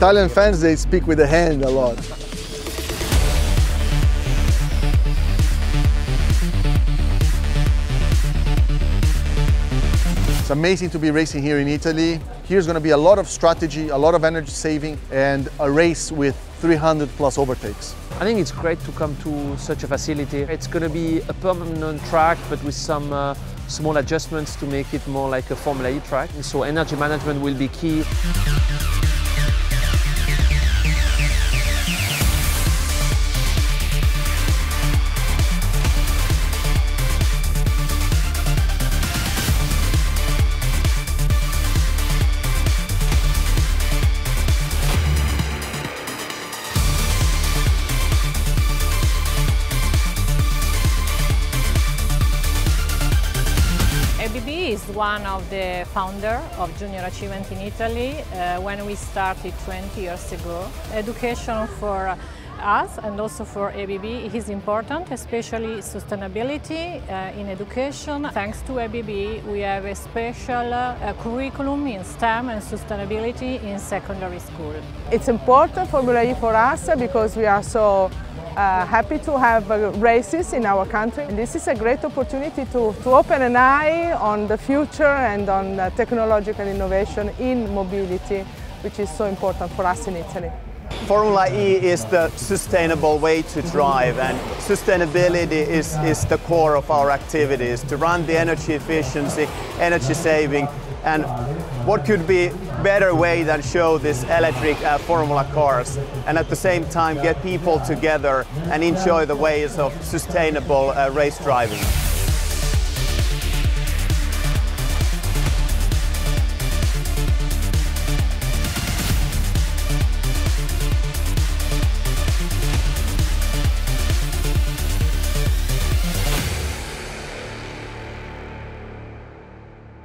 Italian fans, they speak with the hand a lot. It's amazing to be racing here in Italy. Here's going to be a lot of strategy, a lot of energy saving, and a race with 300 plus overtakes. I think it's great to come to such a facility. It's going to be a permanent track, but with some uh, small adjustments to make it more like a Formula E track. And so energy management will be key. ABB is one of the founder of Junior Achievement in Italy uh, when we started 20 years ago. Education for us and also for ABB is important, especially sustainability uh, in education. Thanks to ABB, we have a special uh, curriculum in STEM and sustainability in secondary school. It's important Formula E for us because we are so uh, happy to have uh, races in our country. And this is a great opportunity to, to open an eye on the future and on uh, technological innovation in mobility, which is so important for us in Italy. Formula E is the sustainable way to drive and sustainability is, is the core of our activities to run the energy efficiency, energy saving and what could be better way than show this electric uh, Formula cars and at the same time get people together and enjoy the ways of sustainable uh, race driving.